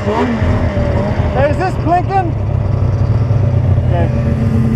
Hey, is this blinking? Okay.